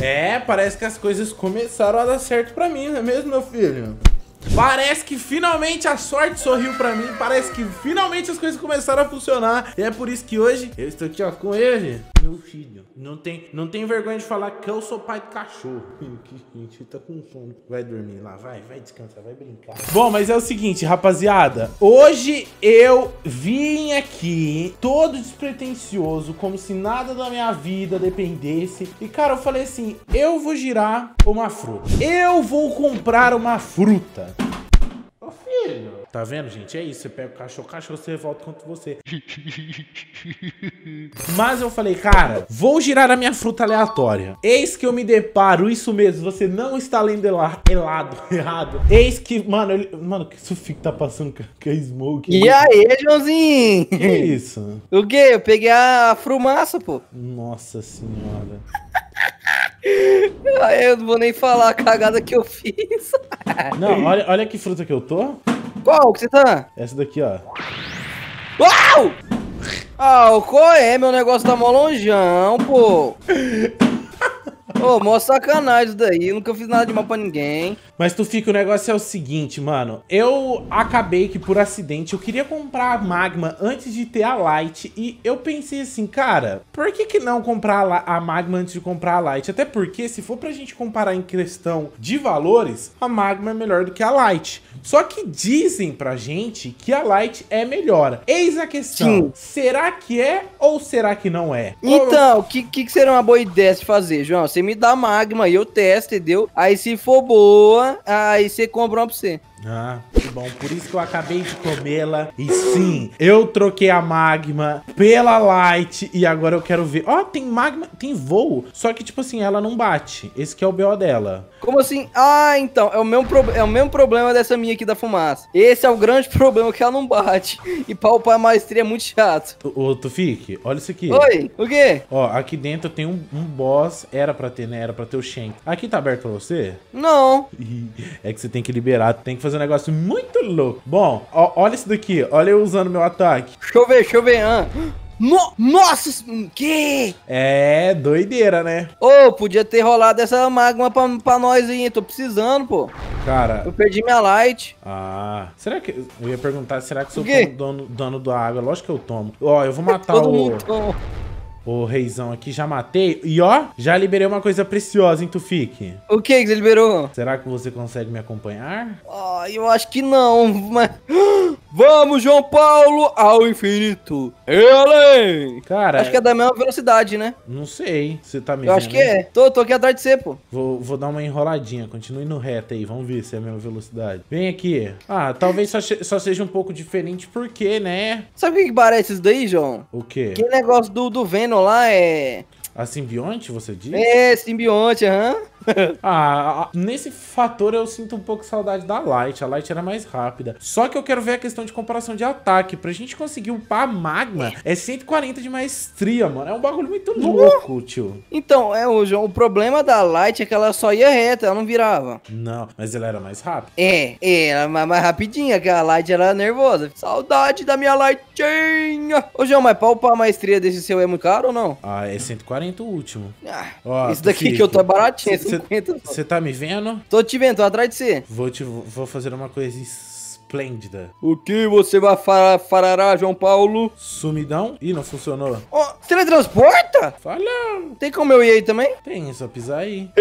É, parece que as coisas começaram a dar certo pra mim, não é mesmo, meu filho? Parece que finalmente a sorte sorriu pra mim. Parece que finalmente as coisas começaram a funcionar. E é por isso que hoje eu estou aqui ó, com ele, meu filho. Não tem, não tem vergonha de falar que eu sou pai do cachorro. Que gente, tá com sono. Vai dormir lá, vai, vai descansar, vai brincar. Bom, mas é o seguinte, rapaziada. Hoje eu vim aqui todo despretensioso, como se nada da minha vida dependesse. E cara, eu falei assim, eu vou girar uma fruta. Eu vou comprar uma fruta. Ô filho. Tá vendo, gente? É isso. Você pega o cachorro, o cachorro você revolta contra você. Mas eu falei, cara, vou girar a minha fruta aleatória. Eis que eu me deparo, isso mesmo, você não está lendo ela- elado, errado. Eis que, mano, ele, mano, que isso fica tá passando com com a smoke. E aí, Joãozinho? Que é isso? O quê? Eu peguei a frumaça, pô. Nossa senhora. Eu não vou nem falar a cagada que eu fiz. Não, olha, olha que fruta que eu tô. Qual que você tá? Essa daqui, ó. Uau! Ah, o qual é? Meu negócio tá mó longeão, pô. Ô, mó sacanagem isso daí. Eu nunca fiz nada de mal pra ninguém. Mas tu fica, o negócio é o seguinte, mano. Eu acabei que por acidente eu queria comprar a Magma antes de ter a Light. E eu pensei assim, cara, por que, que não comprar a Magma antes de comprar a Light? Até porque, se for pra gente comparar em questão de valores, a Magma é melhor do que a Light. Só que dizem pra gente que a Light é melhor. Eis a questão: Sim. será que é ou será que não é? Então, o que, que, que seria uma boa ideia de fazer, João? Você me dá magma e eu testo, entendeu? Aí se for boa, aí você compra uma pra você. Ah, que bom. Por isso que eu acabei de comê-la. E sim, eu troquei a magma pela light. E agora eu quero ver. Ó, tem magma, tem voo. Só que, tipo assim, ela não bate. Esse que é o BO dela. Como assim? Ah, então, é o mesmo, pro- é o mesmo problema dessa minha aqui da fumaça. Esse é o grande problema que ela não bate. E palpar a maestria é muito chato. Ô, Tufik, olha isso aqui. Oi, o quê? Ó, aqui dentro tem um, um boss. Era pra ter, né? Era pra ter o Shank. Aqui tá aberto pra você? Não. É que você tem que liberar. Tem que fazer um negócio muito louco. Bom, ó, olha isso daqui. Olha eu usando meu ataque. Deixa eu ver, deixa eu ver. Ah. No- Nossa, que? É doideira, né? Ô, podia ter rolado essa magma pra, pra nós aí, tô precisando, pô. Cara, Eu perdi minha light. Ah, será que. Eu ia perguntar, será que tomo dono, dono da água? Lógico que eu tomo. Ó, eu vou matar Todo o. o reizão aqui, já matei. E ó, já liberei uma coisa preciosa, hein, Tufik? O que que você liberou? Será que você consegue me acompanhar? Ah, eu acho que não, mas... Vamos, João Paulo, ao infinito e além. Cara, Acho que é da mesma velocidade, né? não sei. Você tá me Eu vendo? acho que é. Tô, tô aqui atrás de você, pô. Vou, vou dar uma enroladinha, continue no reto aí, vamos ver se é a mesma velocidade. Vem aqui. Ah, talvez só, só seja um pouco diferente, porque, né? Sabe o que, que parece isso daí, João? O quê? Aquele negócio do, do Venom lá é... A simbionte, você diz? É, simbionte, aham. Ah, nesse fator eu sinto um pouco saudade da Light. A Light era mais rápida. Só que eu quero ver a questão de comparação de ataque. Pra gente conseguir upar a Magma, é 140 de maestria, mano. É um bagulho muito louco, tio. Então, é, o, João, o problema da Light é que ela só ia reta, ela não virava. Não, mas ela era mais rápida. É, é, ela é mais, mais rapidinha, que a Light era nervosa. Saudade da minha Lightinha. Ô, João, mas pra upar a maestria desse seu é muito caro ou não? Ah, é 140 o último. Ah, Ó, esse daqui que eu tô é baratinho, é Cê- 50 só. Você tá me vendo? Tô te vendo, tô atrás de você. Vou, te, vou fazer uma coisa esplêndida. O que você vai fa farará, João Paulo? Sumidão? Ih, não funcionou. Ó, teletransporta? Falhão. Tem como eu ir aí também? Tem, só pisar aí.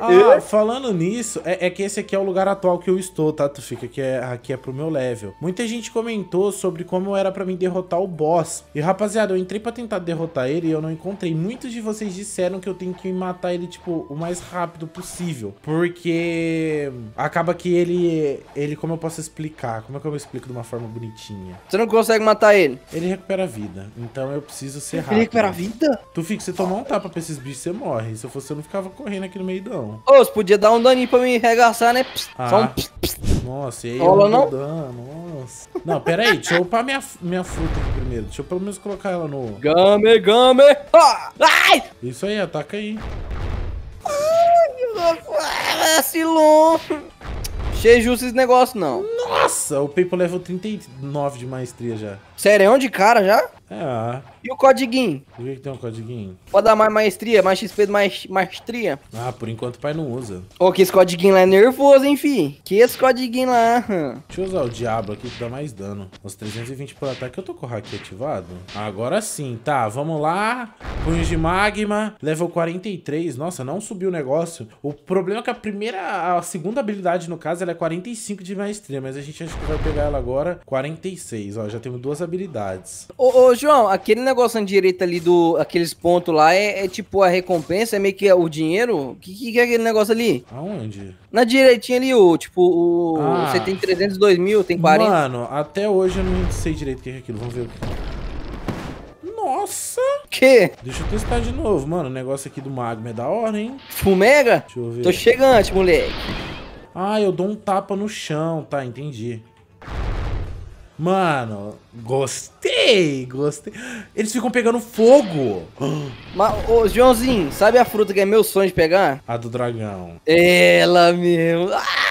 Ah, falando nisso, é, é que esse aqui é o lugar atual que eu estou, tá? Tu fica que é, aqui é pro meu level. Muita gente comentou sobre como era pra mim derrotar o boss. E rapaziada, eu entrei pra tentar derrotar ele e eu não encontrei. Muitos de vocês disseram que eu tenho que matar ele, tipo, o mais rápido possível. Porque acaba que ele. Ele, como eu posso explicar? Como é que eu explico de uma forma bonitinha? Você não consegue matar ele? Ele recupera a vida. Então eu preciso ser rápido. A vida? Tu fica, se tomar um tapa pra esses bichos, você morre. Se eu fosse, eu não ficava correndo aqui no meio, não. Ô, você podia dar um daninho pra me arregaçar, né? Psst, Só um Ah. psst, psst. Nossa, e aí Rola eu não? não? dano, nossa. Não, pera aí, deixa eu upar minha, minha fruta aqui primeiro. Deixa eu pelo menos colocar ela no... Game, game. Ah! Ai! Isso aí, ataca aí. Vacilou. Achei justo esse negócio, não. Nossa, o Paper level 39 de maestria já. Sério, é onde cara já? É, E o codiguinho? por que, que tem um codiguinho? Pode dar mais maestria, mais XP mais maestria? Ah, por enquanto o pai não usa. Ô, que esse codiguinho lá é nervoso, hein, fi? Que esse codiguinho lá. hum. Deixa eu usar o Diablo aqui que dá mais dano. Os 320 por ataque. Eu tô com o hack ativado? Agora sim. Tá, vamos lá. Punhos de magma. Level 43. Nossa, não subiu o negócio. O problema é que a primeira... A segunda habilidade, no caso, ela é 45 de maestria. Mas a gente acha que vai pegar ela agora 46. Ó, já temos duas habilidades. Ô, ô, João, aquele negócio na direita ali do. Aqueles pontos lá é, é tipo a recompensa, é meio que o dinheiro? O que, que é aquele negócio ali? Aonde? Na direitinha ali, o tipo, o. Ah. Você tem 302 mil, tem 40. Mano, até hoje eu não sei direito o que é aquilo. Vamos ver o que... Nossa! Que? Deixa eu testar de novo. Mano, o negócio aqui do magma é da hora, hein? Fumega? Deixa eu ver. Tô chegante, moleque. Ah, eu dou um tapa no chão, tá, entendi. Mano, gostei, gostei. Eles ficam pegando fogo. Mas, ô, Joãozinho, sabe a fruta que é meu sonho de pegar? A do dragão. Ela mesmo. Ai,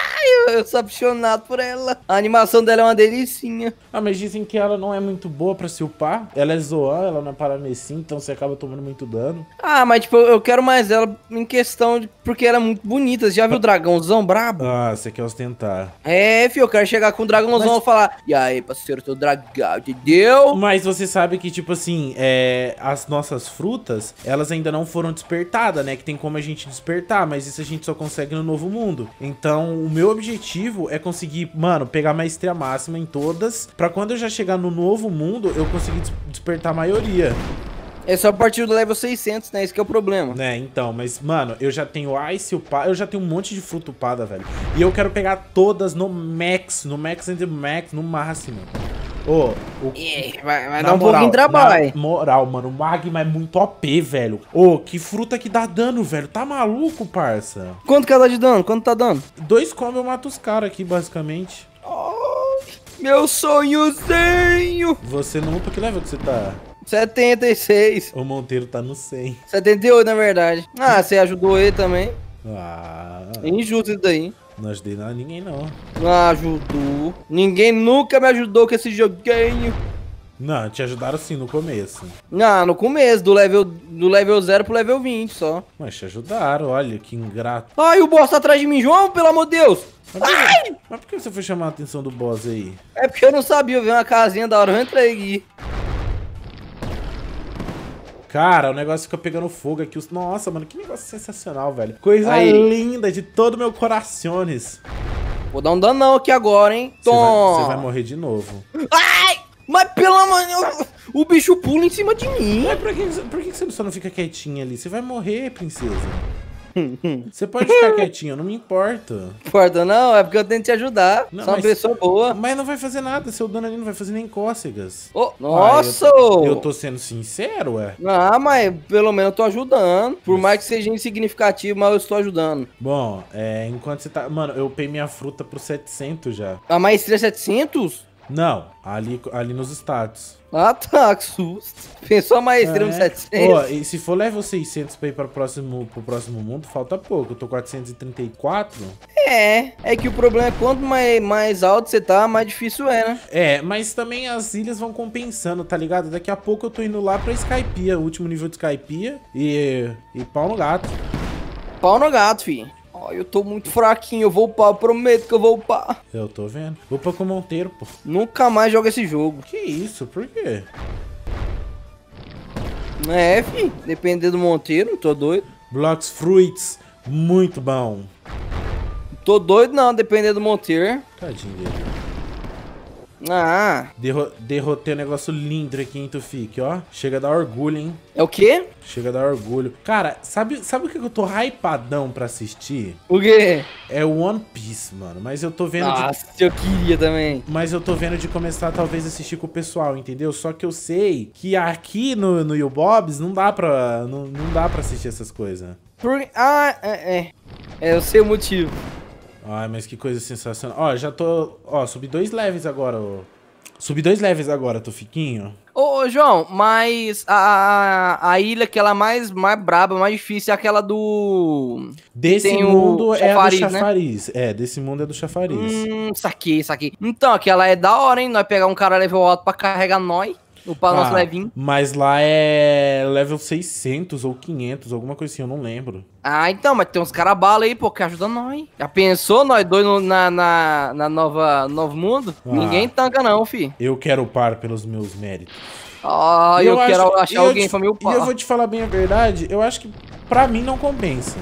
eu, sou apaixonado por ela. A animação dela é uma delicinha. Ah, mas dizem que ela não é muito boa pra se upar. Ela é Zoan, ela não é Parameci, então você acaba tomando muito dano. Ah, mas tipo, eu quero mais ela em questão de. Porque ela é muito bonita. Você já viu o dragãozão brabo? Ah, você quer ostentar. É, filho, eu quero chegar com o dragãozão Mas- e falar. E aí, parceiro, teu dragão, entendeu? Mas você sabe que, tipo assim, é, as nossas frutas, elas ainda não foram despertadas, né? Que tem como a gente despertar, mas isso a gente só consegue no novo mundo. Então, o meu objetivo é conseguir, mano, pegar maestria máxima em todas, pra quando eu já chegar no novo mundo, eu conseguir des- despertar a maioria, É só a partir do level 600, né? Esse que é o problema. né? Então, mas, mano, eu já tenho Ice upada, eu já tenho um monte de fruta upada, velho. E eu quero pegar todas no max, no max and the max, no máximo. Ô, o Ih, vai vai dar um moral, pouquinho de trabalho. Na moral, mano, o Magma é muito OP, velho. Ô, que fruta que dá dano, velho. Tá maluco, parça? Quanto que ela tá de dano? Quanto tá dando? Dois combos eu mato os caras aqui, basicamente. Meu sonhozinho! Você não luta que level que você tá? 76. O Monteiro tá no 100. 78, na verdade. Ah, você ajudou ele também. Ah, É injusto isso daí. Não ajudei nada a ninguém, não. Não ajudou. Ninguém nunca me ajudou com esse joguinho. Não, te ajudaram sim no começo. Ah, no começo, do level, do level 0 pro level 20 só. Mas te ajudaram, olha, que ingrato. Ai, o boss tá atrás de mim, João, pelo amor de Deus. Mas por, que- mas por que você foi chamar a atenção do boss aí? É porque eu não sabia, eu vi uma casinha da hora, eu entrei aqui. Cara, o negócio fica pegando fogo aqui. os- Nossa, mano, que negócio sensacional, velho. Coisa Aí. linda de todo meu corações. Vou dar um danão aqui agora, hein? Você vai, vai morrer de novo. Ai! Mas pelo amor o bicho pula em cima de mim. Mas por que, por que você só não fica quietinha ali? Você vai morrer, princesa. Você pode ficar quietinho, eu não me importo. Importa não, é porque eu tento te ajudar. Não, Sou uma mas- pessoa boa. Mas não vai fazer nada, seu dano ali não vai fazer nem cócegas. Ô, nossa! Ah, eu, eu tô sendo sincero, é? Ah, mas pelo menos eu tô ajudando. Por mais que seja insignificativo, mas eu estou ajudando. Bom, é, enquanto você tá... Mano, eu upei minha fruta pro 700 já. A maestria é 700? Não, ali, ali nos status. Ah, tá, que susto. Pensou a maestria no É. 700? Ó, e se for level 600 pra ir para próximo, pro próximo mundo, falta pouco. Eu tô 434. É, é que o problema é quanto mais, mais alto você tá, mais difícil é, né? É, mas também as ilhas vão compensando, tá ligado? Daqui a pouco eu tô indo lá pra Skypiea, o último nível de Skypiea. E, e pau no gato. Pau no gato, filho. Ó, eu tô muito fraquinho, eu vou upar, prometo que eu vou upar. Eu tô vendo. Upa com o Monteiro, pô. Nunca mais jogo esse jogo. Que isso? Por quê? É, filho, depender do Monteiro, tô doido. Blocks Fruits, muito bom. Tô doido não, depender do Monteiro. Tadinho dele. Ah, Derro derrotei um negócio lindo aqui, hein, Tufik, ó. Chega a dar orgulho, hein. é o quê? Chega a dar orgulho. Cara, sabe, sabe o que eu tô hypadão pra assistir? O quê? É o One Piece, mano. Mas eu tô vendo de Nossa, eu queria também. Mas eu tô vendo de começar, talvez, a assistir com o pessoal, entendeu? Só que eu sei que aqui no, no YouBobs não dá pra. Não, não dá pra assistir essas coisas. Por... Ah, é, é. É, eu sei o motivo. Ai, mas que coisa sensacional. Ó, já tô. Ó, subi dois levels agora, ô. Subi dois levels agora, Tufiquinho. Ô, ô, João, mas a, a, a ilha que ela é mais, mais braba, mais difícil é aquela do. Desse mundo é a do chafariz, né? chafariz. É, desse mundo é do chafariz. Hum, saquei, saquei. Então, aquela é da hora, hein? Nós pegar um cara level alto pra carregar nós. Upar nosso Ah, levinho. Mas lá é level 600 ou 500, alguma coisa assim, eu não lembro. Ah, então, mas tem uns caras bala aí, pô, que ajudam nós. Já pensou nós dois no- na, na, na nova Novo Mundo? Ah. Ninguém tanca, não, fi. Eu quero upar pelos meus méritos. Ah, eu, acho- quero e achar eu alguém te- pra me E upar. eu vou te falar bem a verdade, eu acho que pra mim não compensa.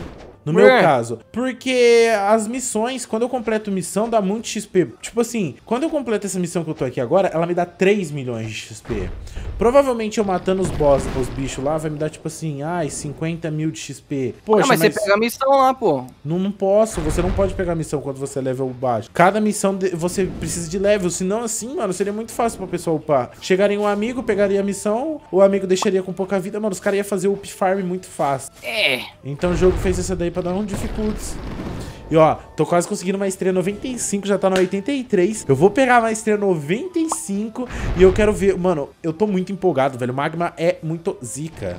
No Por meu quê? caso. Porque as missões, quando eu completo missão, dá muito XP. Tipo assim, quando eu completo essa missão que eu tô aqui agora, ela me dá 3 milhões de XP. Provavelmente eu matando os boss, os bichos lá, vai me dar tipo assim, ai, 50 mil de XP. Poxa, ah, mas, você pega a missão lá, pô. Não, não posso, você não pode pegar missão quando você é level baixo. Cada missão de- você precisa de level, senão assim, mano, seria muito fácil pra pessoa upar. Chegaria um amigo, pegaria a missão, o amigo deixaria com pouca vida, mano, os caras iam fazer up farm muito fácil. É. Então o jogo fez essa daí pra dar um dificulties. E ó, tô quase conseguindo maestria 95, já tá na 83. Eu vou pegar a maestria 95 e eu quero ver. Mano, eu tô muito empolgado, velho. O Magma é muito zica.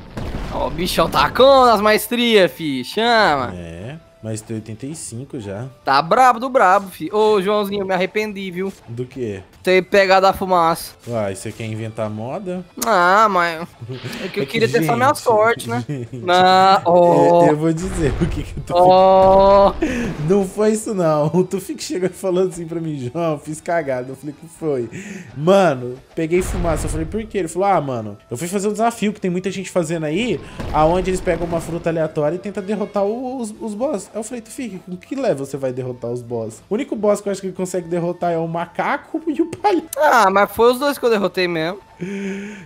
Ó, o bichão tá com as maestrias, fi. Chama. É, maestria 85 já. Tá brabo do brabo, fi. Ô, Joãozinho, eu me arrependi, viu? Do que? Ter pegado a fumaça. Uai, você quer inventar moda? Ah, mas. É que eu É que, queria testar minha gente, sorte, né? gente, Ah, ó. é, eu vou dizer o que, que eu tô Ó. Não foi isso, não. O Tufik chegou falando assim pra mim, João, fiz cagada. Eu falei, que foi? Mano, peguei fumaça. Eu falei, por quê? Ele falou, ah, mano, eu fui fazer um desafio que tem muita gente fazendo aí, aonde eles pegam uma fruta aleatória e tentam derrotar os, os boss. Eu falei, Tufik, com que level você vai derrotar os boss? O único boss que eu acho que ele consegue derrotar é o macaco e o palhaço. Ah, mas foi os dois que eu derrotei mesmo.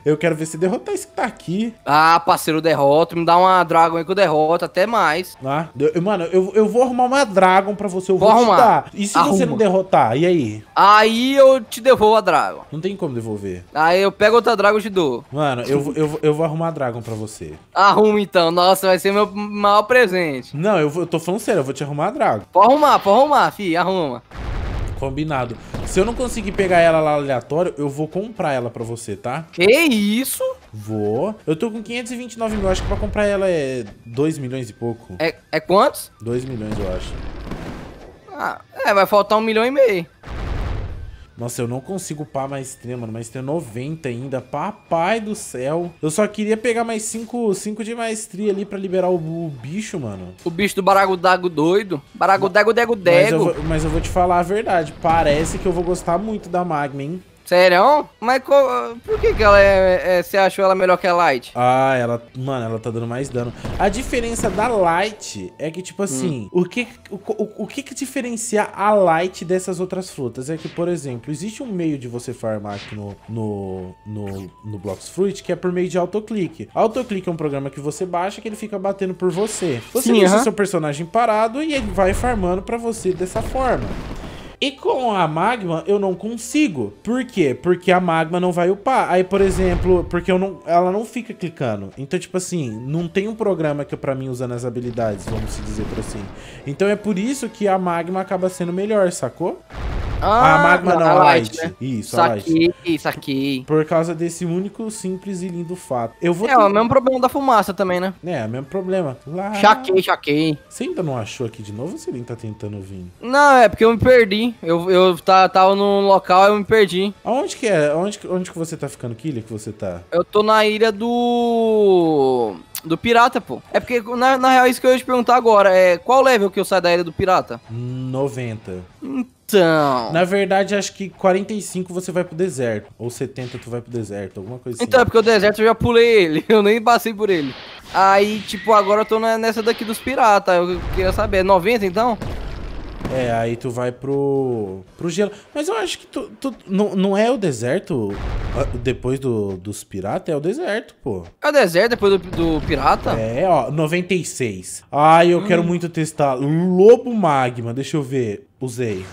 Eu quero ver se derrotar esse que tá aqui. Ah, parceiro, derrota. Me dá uma Dragon aí que eu derroto, até mais. Ah, eu- mano, eu, eu vou arrumar uma Dragon pra você, eu vou, Vou arrumar. E se você Arruma. não derrotar? E aí? Aí eu te devolvo a Dragon. Não tem como devolver. Aí eu pego outra Dragon e te dou. Mano, eu, vou- eu, eu vou arrumar a Dragon pra você. Arruma então. Nossa, vai ser meu maior presente. Não, eu, vou- eu tô falando sério, eu vou te arrumar a Dragon. Pode arrumar, pode arrumar, fi. Arruma. Combinado. Se eu não conseguir pegar ela lá aleatório, eu vou comprar ela pra você, tá? Que isso? Vou. Eu tô com 529 mil, acho que pra comprar ela é 2 milhões e pouco. É, é quantos? 2 milhões, eu acho. Ah, é, vai faltar um milhão e meio. Nossa, eu não consigo upar maestria, mano. Maestria 90 ainda. Papai do céu. Eu só queria pegar mais 5 cinco de maestria ali pra liberar o, o bicho, mano. O bicho do baragudago doido. Baragudago dego Mas eu, dego. vou, mas eu vou te falar a verdade. Parece que eu vou gostar muito da Magma, hein? Sério? Mas por que, que ela é, é- Você achou ela melhor que a Light? Ah, ela. Mano, ela tá dando mais dano. A diferença da Light é que, tipo assim, o, que, o, o, o que que diferencia a Light dessas outras frutas? É que, por exemplo, existe um meio de você farmar aqui no, no, no, no Blocks Fruit que é por meio de autoclick. Autoclick é um programa que você baixa que ele fica batendo por você. Você Sim, deixa aham. seu personagem parado e ele vai farmando pra você dessa forma. E com a Magma eu não consigo. Por quê? Porque a Magma não vai upar. Aí, por exemplo, porque eu não, ela não fica clicando. Então, tipo assim, não tem um programa que pra mim usando as habilidades, vamos dizer por assim. Então é por isso que a Magma acaba sendo melhor, sacou? A Magma não, a Light. né? Isso, a Light. Saquei, saquei. Por causa desse único, simples e lindo fato. Eu vou É, o mesmo problema da fumaça também, né? É, o mesmo problema. Lá... Chaquei, chaquei. Você ainda não achou aqui de novo ou você nem tá tentando vir? Não, é porque eu me perdi. Eu, eu tá, tava num local e eu me perdi. Aonde que é? Onde, que- onde que você tá ficando, Killia, que você tá? Eu tô na ilha do. Do pirata, pô. É porque, na, na real, isso que eu ia te perguntar agora. É qual level que eu saio da ilha do pirata? 90. Então. Na verdade, acho que 45 você vai pro deserto. Ou 70 tu vai pro deserto, alguma coisa assim. Então, é porque o deserto eu já pulei ele. Eu nem passei por ele. Aí, tipo, agora eu tô nessa daqui dos piratas. Eu queria saber. É 90 então? É, aí tu vai pro, pro gelo. Mas eu acho que tu, tu- não, não é o deserto ah, depois do, dos piratas, é o deserto, pô. É o deserto depois do, do pirata? É, ó, 96. Ai, eu quero muito testar. Lobo Magma, deixa eu ver. Usei.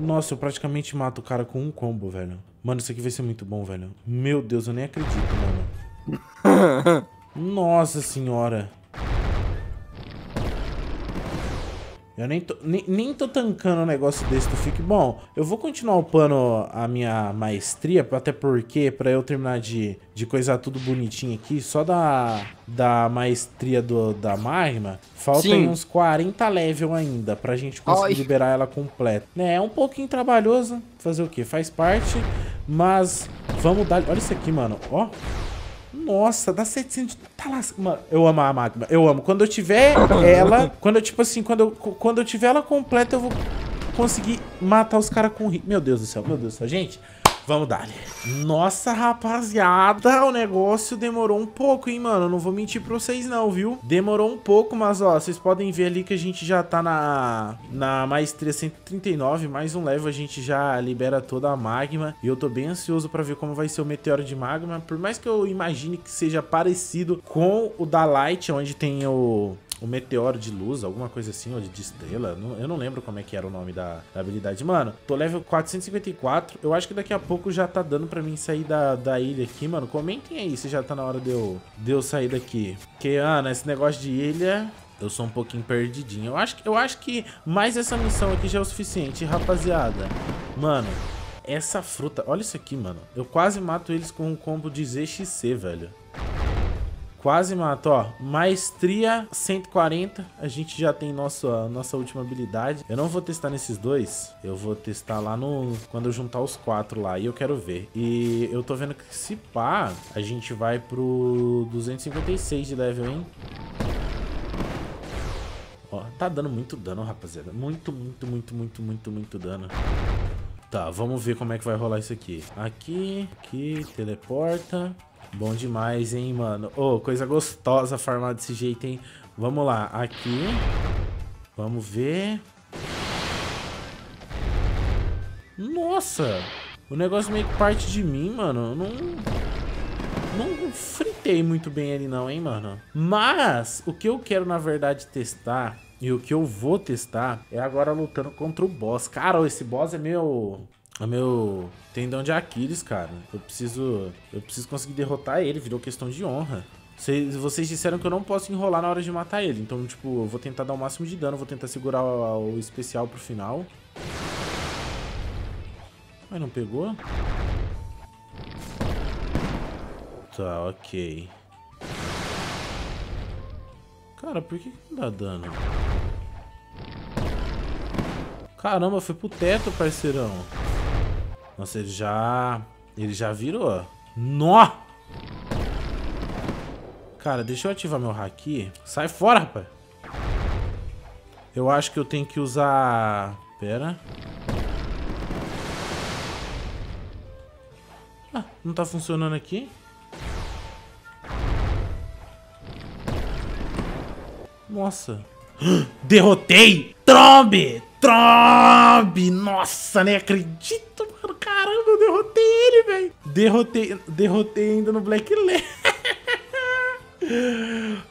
Nossa, eu praticamente mato o cara com um combo, velho. Mano, isso aqui vai ser muito bom, velho. Meu Deus, eu nem acredito, mano. Nossa senhora. Eu nem tô, nem, nem tô tancando um negócio desse do Fique. Bom, eu vou continuar upando a minha maestria, até porque pra eu terminar de, de coisar tudo bonitinho aqui, só da, da maestria do, da Magma, faltam uns 40 level ainda pra gente conseguir Ai. liberar ela completa. Né, é um pouquinho trabalhoso, fazer o que? Faz parte, mas vamos dar... Olha isso aqui, mano, ó. Nossa, dá 700. Tá lá. Mano, eu amo a magma. Eu amo. Quando eu tiver ela. Quando eu, tipo assim, quando eu, quando eu tiver ela completa, eu vou conseguir matar os caras com. Meu Deus do céu, meu Deus do céu. Gente, Vamos dar. Nossa, rapaziada, o negócio demorou um pouco, hein, mano. Não vou mentir pra vocês não, viu? Demorou um pouco, mas, ó, vocês podem ver ali que a gente já tá na, na maestria 139. Mais um level, a gente já libera toda a magma. E eu tô bem ansioso pra ver como vai ser o meteoro de magma. Por mais que eu imagine que seja parecido com o da Light, onde tem o o meteoro de luz, alguma coisa assim, ou de estrela. eu não lembro como é que era o nome da, da, habilidade. Mano, tô level 454. Eu acho que daqui a pouco já tá dando pra mim sair da, da ilha aqui, mano. Comentem aí se já tá na hora de eu, de eu sair daqui. Porque, Ana, esse negócio de ilha... Eu sou um pouquinho perdidinho. Eu acho, eu acho que mais essa missão aqui já é o suficiente, rapaziada. Mano, essa fruta... Olha isso aqui, mano. Eu quase mato eles com um combo de ZXC, velho. Quase matou, ó. Maestria 140. A gente já tem nossa, nossa última habilidade. Eu não vou testar nesses dois. Eu vou testar lá no... Quando eu juntar os quatro lá. E eu quero ver. E eu tô vendo que se pá, a gente vai pro 256 de level, hein? Ó, tá dando muito dano, rapaziada. Muito, muito, muito, muito, muito, muito dano. Tá, vamos ver como é que vai rolar isso aqui. Aqui, aqui, teleporta. Bom demais, hein, mano. Ô, oh, coisa gostosa farmar desse jeito, hein. Vamos lá, aqui. Vamos ver. Nossa! O negócio meio que parte de mim, mano. não... Não fritei muito bem ele não, hein, mano. Mas, o que eu quero, na verdade, testar... E o que eu vou testar é agora lutando contra o boss. Cara, esse boss é meio é meu tendão de Aquiles, cara. Eu preciso, eu preciso conseguir derrotar ele, virou questão de honra. Vocês, vocês disseram que eu não posso enrolar na hora de matar ele. Então, tipo, eu vou tentar dar o máximo de dano, vou tentar segurar o, o especial pro final. Mas não pegou? Tá, ok. Cara, por que não dá dano? Caramba, foi pro teto, parceirão. Nossa, ele já... Ele já virou. Nó! Cara, deixa eu ativar meu haki. Sai fora, rapaz. Eu acho que eu tenho que usar... Pera. Ah, não tá funcionando aqui. Nossa. Derrotei! Trombe! Trombe! Nossa, nem acredito. Caramba, eu derrotei ele, velho. Derrotei, derrotei ainda no Black Land.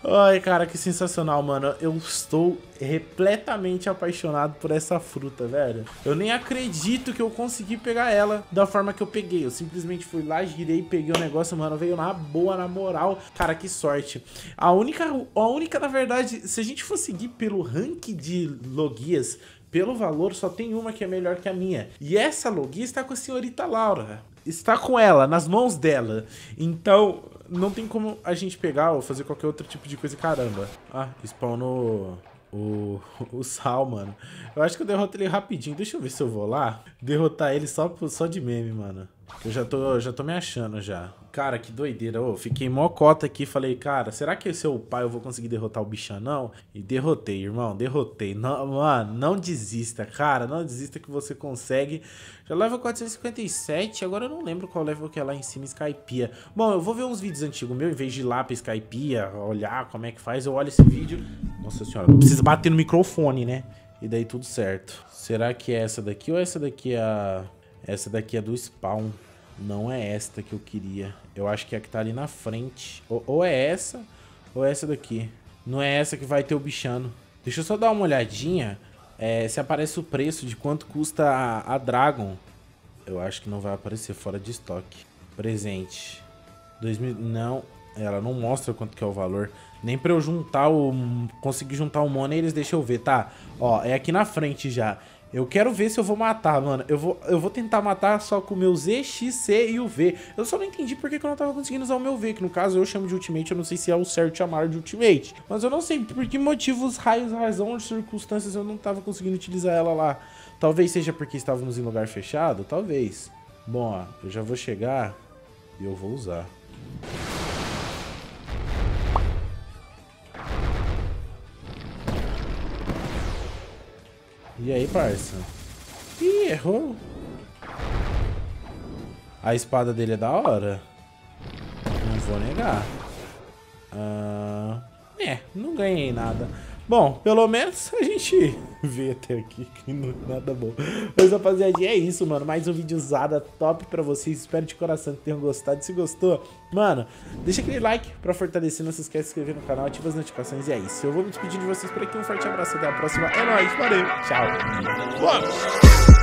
Ai, cara, que sensacional, mano. Eu estou repletamente apaixonado por essa fruta, velho. Eu nem acredito que eu consegui pegar ela da forma que eu peguei. Eu simplesmente fui lá, girei, peguei o negócio, mano. Veio na boa, na moral. Cara, que sorte. A única, a única, na verdade, se a gente for seguir pelo rank de logias, pelo valor, só tem uma que é melhor que a minha. E essa logia está com a senhorita Laura. Está com ela, nas mãos dela. Então, não tem como a gente pegar ou fazer qualquer outro tipo de coisa. Caramba. Ah, spawnou o, o Sal, mano. Eu acho que eu derroto ele rapidinho. Deixa eu ver se eu vou lá. Derrotar ele só, só de meme, mano. Eu já tô, já tô me achando já. Cara, que doideira. Fiquei mó cota aqui. Falei, cara, será que esse é o pai eu vou conseguir derrotar o bichanão? E derrotei, irmão. Derrotei. Não, mano, não desista, cara. Não desista que você consegue. Já leva 457. Agora eu não lembro qual level que é lá em cima, Skypia. Bom, eu vou ver uns vídeos antigos meu. Em vez de ir lá pra Skypia, olhar como é que faz, eu olho esse vídeo. Nossa senhora, precisa bater no microfone, né? E daí tudo certo. Será que é essa daqui ou essa daqui é a... Essa daqui é do spawn. Não é esta que eu queria. Eu acho que é a que tá ali na frente. Ou, ou é essa, ou é essa daqui. Não é essa que vai ter o bichano. Deixa eu só dar uma olhadinha. É, se aparece o preço de quanto custa a, a Dragon. Eu acho que não vai aparecer fora de estoque. Presente. 2000, não, ela não mostra quanto que é o valor. Nem pra eu juntar o... Conseguir juntar o money, eles deixam eu ver, tá? Ó, é aqui na frente já. Eu quero ver se eu vou matar, mano. Eu vou, eu vou tentar matar só com o meu Z, X, C e o V. Eu só não entendi porque que eu não tava conseguindo usar o meu V, que no caso eu chamo de Ultimate, eu não sei se é o certo chamar de Ultimate. Mas eu não sei por que motivos, raios, razão, circunstâncias eu não tava conseguindo utilizar ela lá. Talvez seja porque estávamos em lugar fechado? Talvez. Bom, ó, eu já vou chegar e eu vou usar. E aí, parça? Ih, errou. A espada dele é da hora. Não vou negar. Ah, é, não ganhei nada. Bom, pelo menos a gente vê até aqui que não é nada bom. Mas, rapaziada, é isso, mano. Mais um vídeo usada top pra vocês. Espero de coração que tenham gostado. Se gostou, mano, deixa aquele like pra fortalecer. Não se esquece de se inscrever no canal, ativa as notificações. E é isso. Eu vou me despedir de vocês por aqui. Um forte abraço. Até a próxima. É nóis. Valeu. Tchau. Bora.